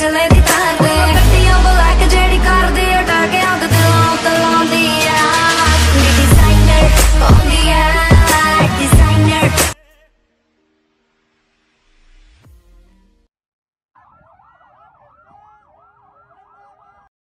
Angelica.